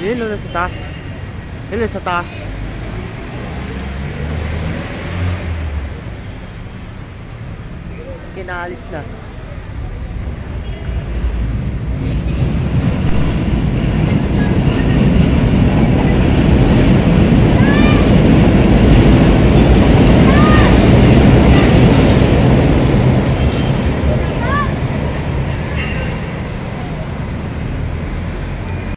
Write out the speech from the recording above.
Yun, yun, sa taas. Yun, sa taas. Kinaalis na.